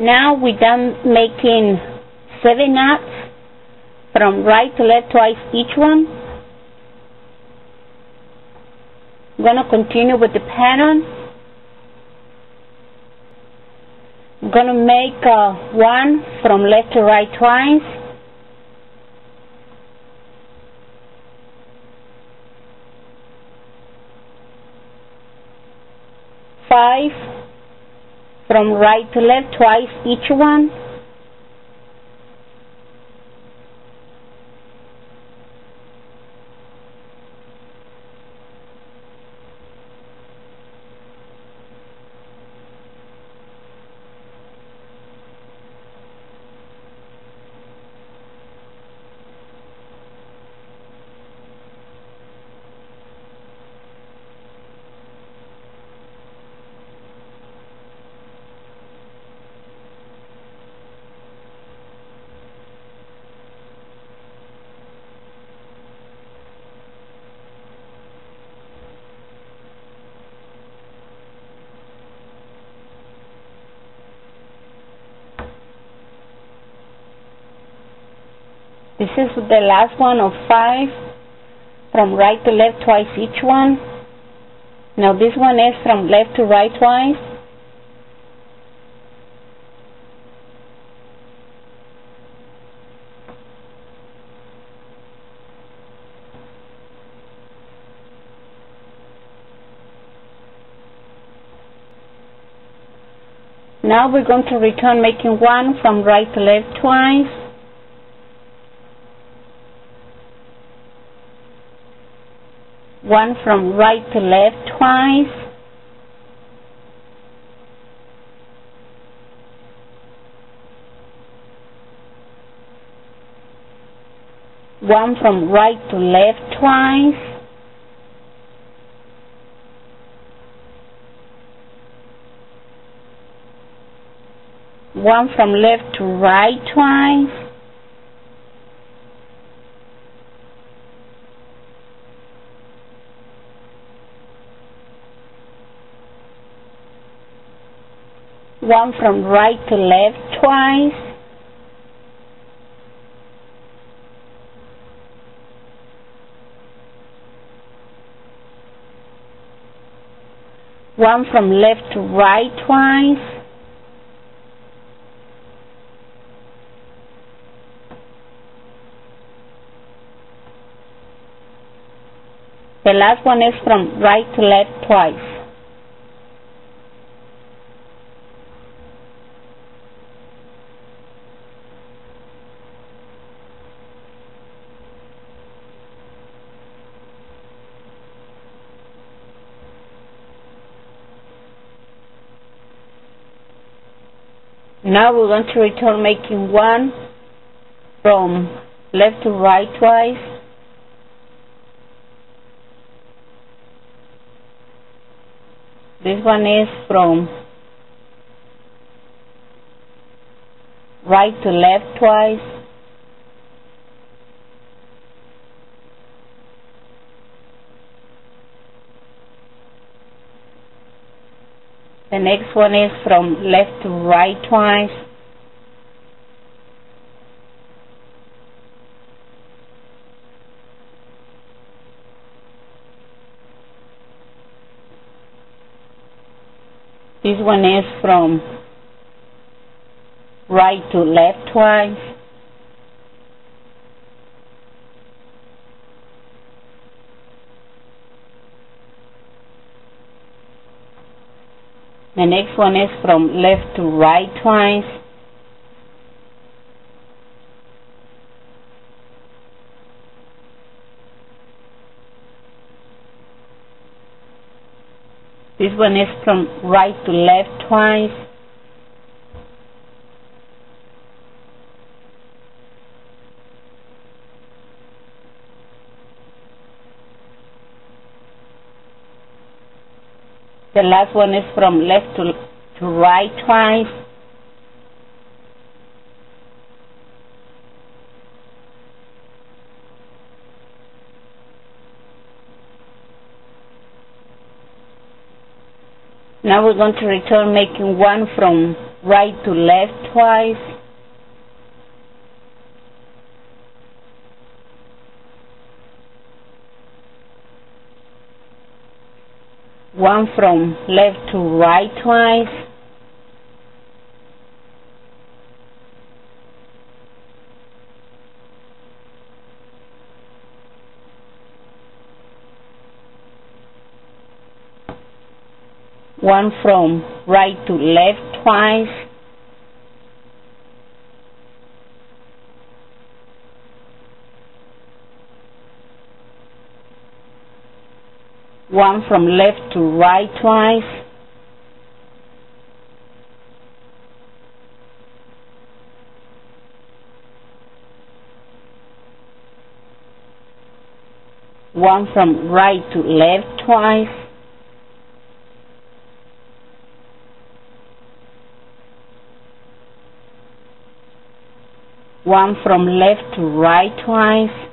Now we're done making seven knots from right to left twice each one. I'm going to continue with the pattern. I'm going to make uh, one from left to right twice. Five from right to left twice each one. This is the last one of five from right to left twice each one. Now this one is from left to right twice. Now we're going to return making one from right to left twice. One from right to left twice. One from right to left twice. One from left to right twice. One from right to left twice. One from left to right twice. The last one is from right to left twice. Now we're going to return making one from left to right twice. This one is from right to left twice. The next one is from left to right twice. This one is from right to left twice. The next one is from left to right twice. This one is from right to left twice. The last one is from left to, to right twice. Now we're going to return making one from right to left twice. One from left to right twice. one from right to left twice. One from left to right twice. One from right to left twice. one from left to right twice.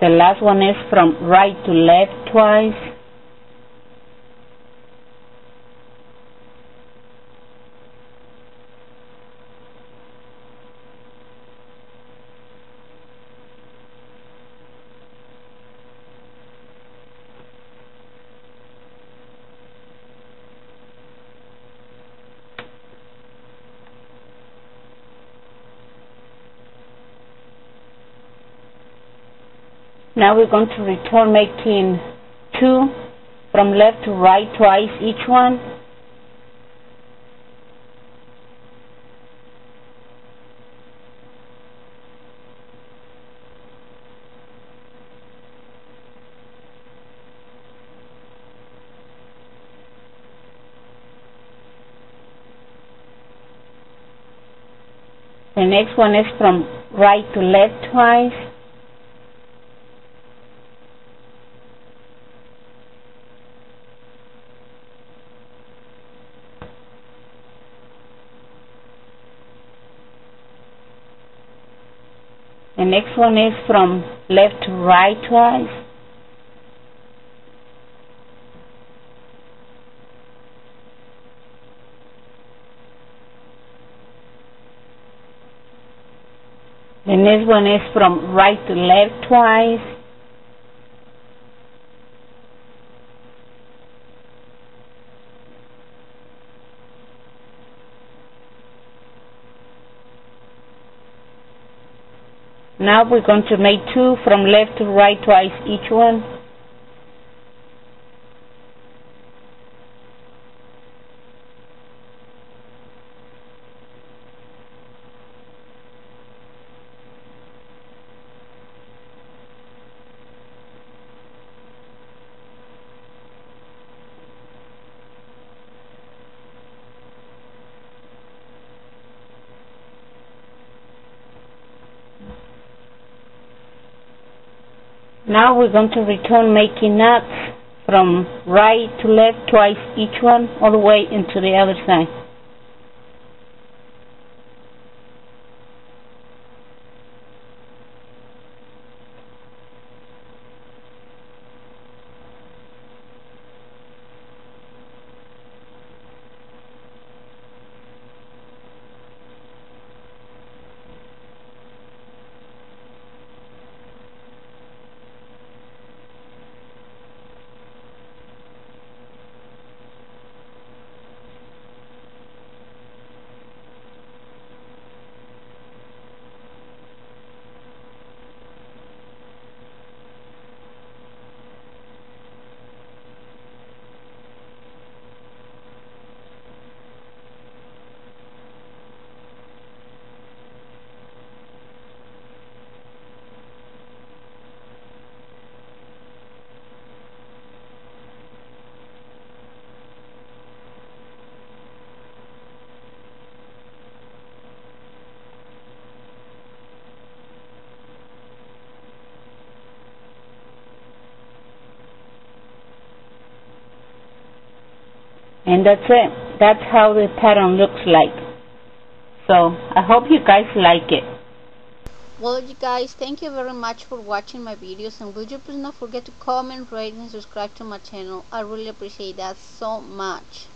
The last one is from right to left twice. Now we're going to return making two from left to right twice each one. The next one is from right to left twice. The next one is from left to right twice. The next one is from right to left twice. Now we're going to make two from left to right twice each one. Now we're going to return making knots from right to left twice each one all the way into the other side. And that's it. That's how the pattern looks like. So I hope you guys like it. Well you guys thank you very much for watching my videos. And would you please not forget to comment rate and subscribe to my channel. I really appreciate that so much